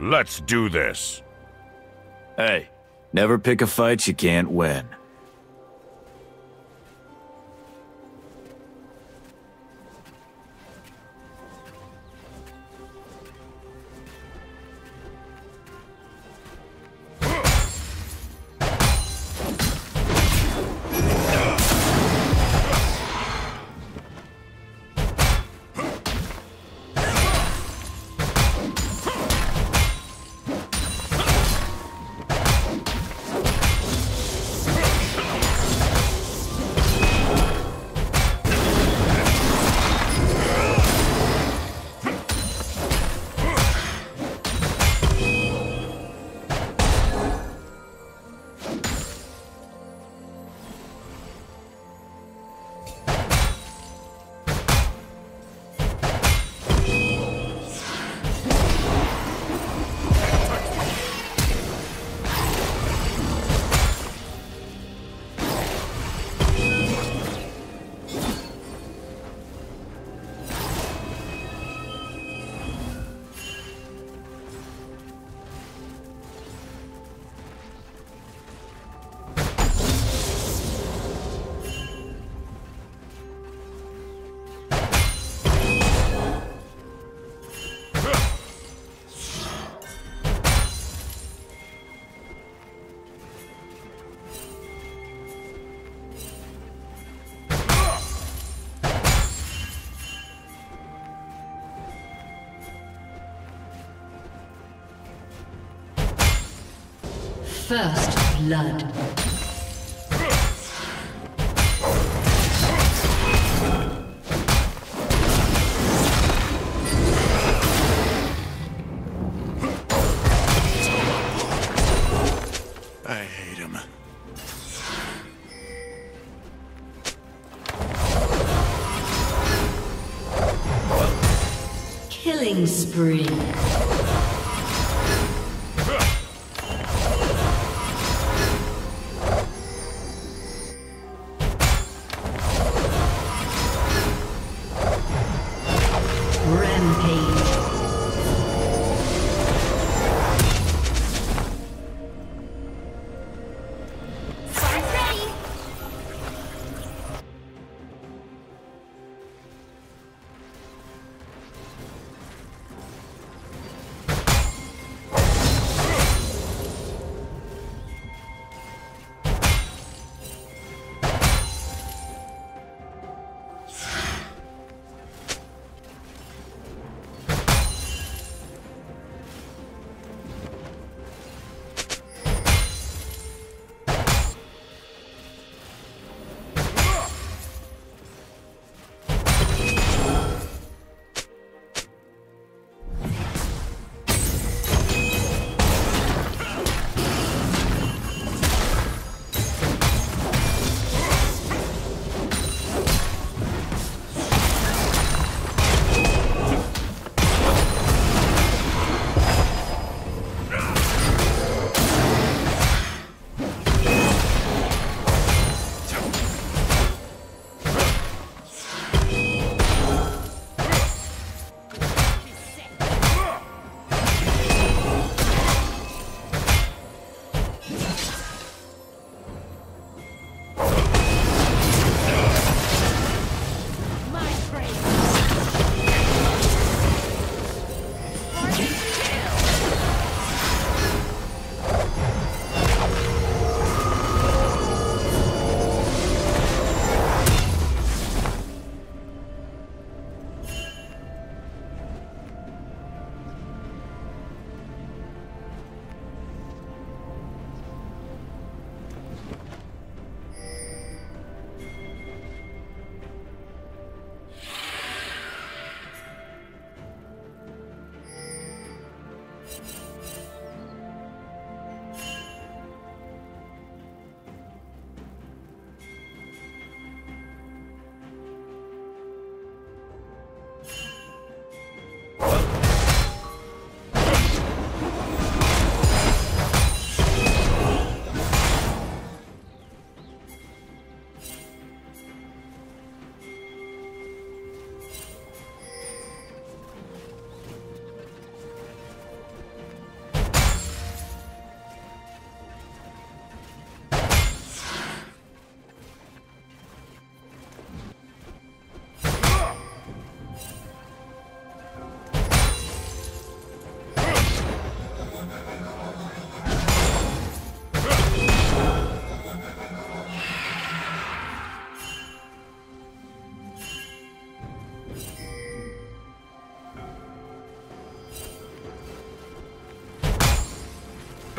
Let's do this. Hey, never pick a fight you can't win. First blood. I hate him. Killing spree.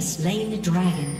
Slain the dragon.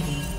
Slain